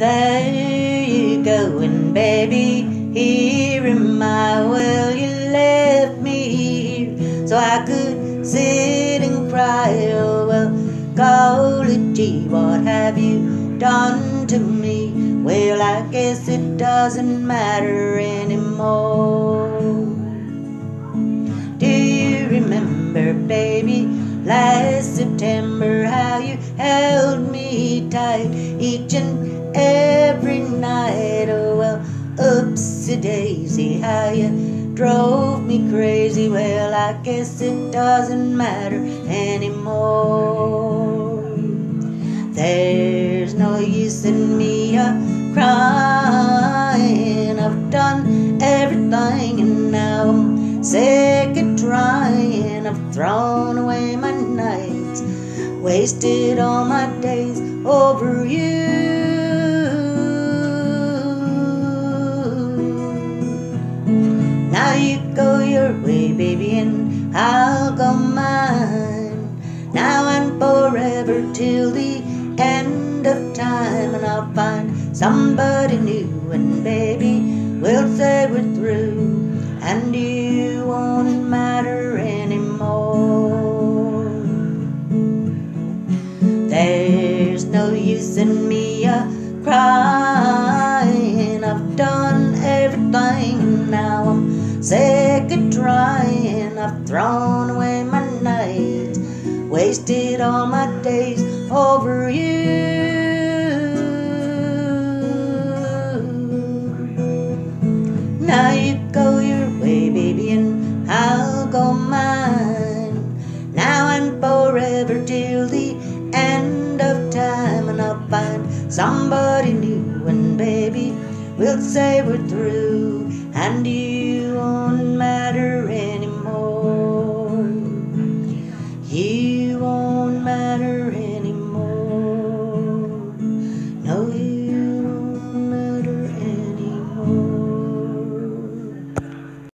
There you going, baby. Here in my Well, you left me here so I could sit and cry. Oh, well, golly what have you done to me? Well, I guess it doesn't matter anymore. Do you remember, baby, last September, how you held me tight each and every night. Oh well, oopsie daisy, how you drove me crazy. Well, I guess it doesn't matter anymore. There's no use in me a crying. I've done everything and now I'm sick of trying. I've thrown away my nights, wasted all my days over you. Now you go your way, baby, and I'll go mine. Now and forever till the end of time, and I'll find somebody new, and baby, we'll say we're through, and you won't matter anymore. There's no use in me a crying. I've thrown away my nights, wasted all my days over you. Now you go your way, baby, and I'll go mine. Now and forever till the end of time, and I'll find somebody new, and baby, we'll say we're through, and you won't